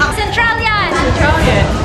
Australian. Australian.